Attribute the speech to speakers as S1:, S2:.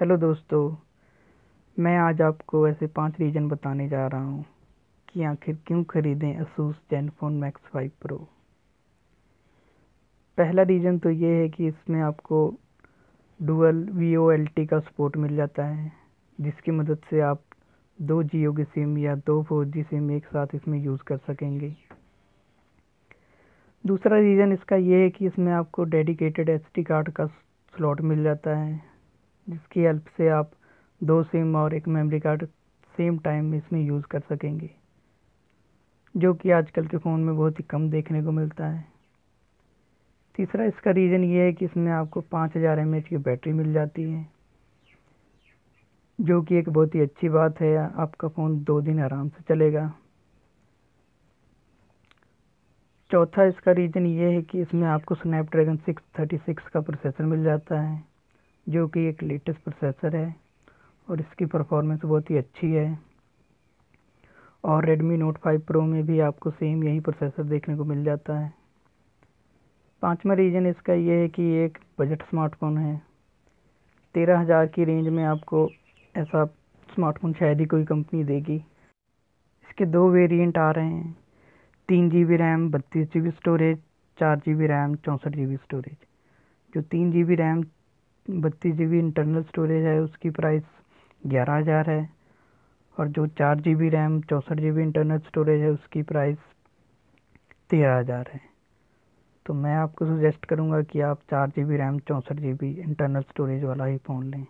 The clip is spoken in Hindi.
S1: हेलो दोस्तों, मैं आज आपको ऐसे पाँच रीज़न बताने जा रहा हूँ कि आखिर क्यों ख़रीदें Asus Zenfone Max five Pro पहला रीज़न तो ये है कि इसमें आपको dual V O L T का सपोर्ट मिल जाता है, जिसकी मदद से आप दो जियो की सिम या दो फोर जी सिम एक साथ इसमें यूज़ कर सकेंगे। दूसरा रीज़न इसका ये है कि इसमें आपको डेडिकेटेड एस कार्ड का स्लॉट मिल जाता है जिसकी हेल्प से आप दो सिम और एक मेमोरी कार्ड सेम टाइम इसमें यूज़ कर सकेंगे, जो कि आजकल के फ़ोन में बहुत ही कम देखने को मिलता है। तीसरा, इसका रीज़न ये है कि इसमें आपको पाँच हज़ार एम की बैटरी मिल जाती है, जो कि एक बहुत ही अच्छी बात है। आपका फ़ोन दो दिन आराम से चलेगा। चौथा, इसका रीज़न ये है कि इसमें आपको स्नैपड्रैगन सिक्स थर्टी सिक्स का प्रोसेसर मिल जाता है। जो कि एक लेटेस्ट प्रोसेसर है और इसकी परफॉर्मेंस बहुत ही अच्छी है। और Redmi Note 5 Pro में भी आपको सेम यही प्रोसेसर देखने को मिल जाता है। पांचवा रीज़न इसका ये है कि एक बजट स्मार्टफ़ोन है। तेरह हज़ार की रेंज में आपको ऐसा स्मार्टफ़ोन शायद ही कोई कंपनी देगी। इसके दो वेरिएंट आ रहे हैं। तीन जी बी रैम बत्तीस जी बी स्टोरेज चार जी बी रैम चौंसठ जी बी स्टोरेज जो तीन जी बी रैम बत्तीस जी बी इंटरनल स्टोरेज है, उसकी प्राइस ग्यारह हज़ार है। और जो चार जी बी रैम चौंसठ जी बी इंटरनल स्टोरेज है, उसकी प्राइस तेरह हज़ार है। तो मैं आपको सजेस्ट करूँगा कि आप चार जी बी रैम चौंसठ जी बी इंटरनल स्टोरेज वाला ही फ़ोन लें।